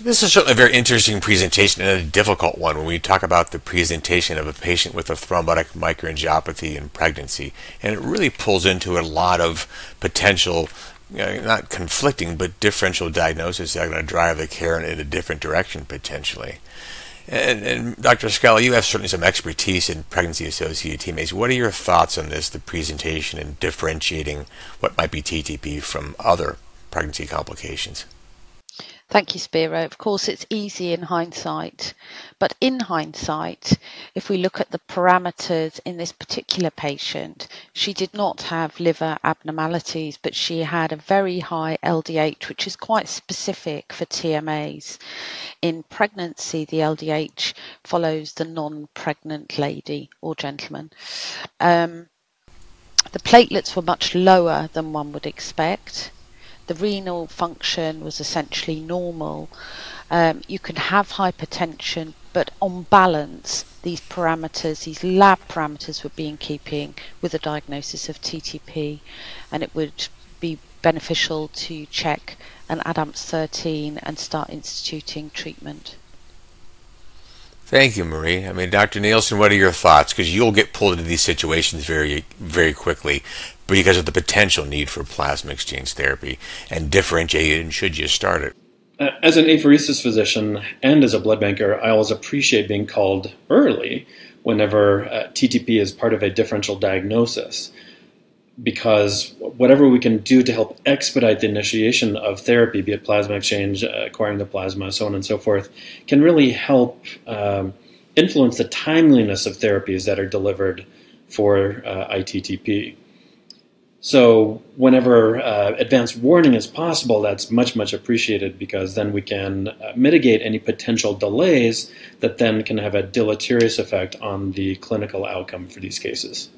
This is certainly a very interesting presentation and a difficult one when we talk about the presentation of a patient with a thrombotic microangiopathy in pregnancy. And it really pulls into a lot of potential, you know, not conflicting, but differential diagnoses that are going to drive the care in a different direction potentially. And, and, Dr. Scully, you have certainly some expertise in pregnancy-associated TMAs. What are your thoughts on this, the presentation and differentiating what might be TTP from other pregnancy complications? Thank you, Spero. Of course, it's easy in hindsight, but in hindsight, if we look at the parameters in this particular patient, she did not have liver abnormalities, but she had a very high LDH, which is quite specific for TMAs. In pregnancy, the LDH follows the non pregnant lady or gentleman. Um, the platelets were much lower than one would expect the renal function was essentially normal. Um, you can have hypertension, but on balance, these parameters, these lab parameters, would be in keeping with a diagnosis of TTP, and it would be beneficial to check an ADAMTS 13 and start instituting treatment. Thank you, Marie. I mean, Dr. Nielsen, what are your thoughts? Because you'll get pulled into these situations very, very quickly because of the potential need for plasma exchange therapy and differentiating should you start it. Uh, as an apheresis physician and as a blood banker, I always appreciate being called early whenever uh, TTP is part of a differential diagnosis because whatever we can do to help expedite the initiation of therapy, be it plasma exchange, uh, acquiring the plasma, so on and so forth, can really help um, influence the timeliness of therapies that are delivered for uh, ITTP. So whenever uh, advanced warning is possible, that's much, much appreciated because then we can uh, mitigate any potential delays that then can have a deleterious effect on the clinical outcome for these cases.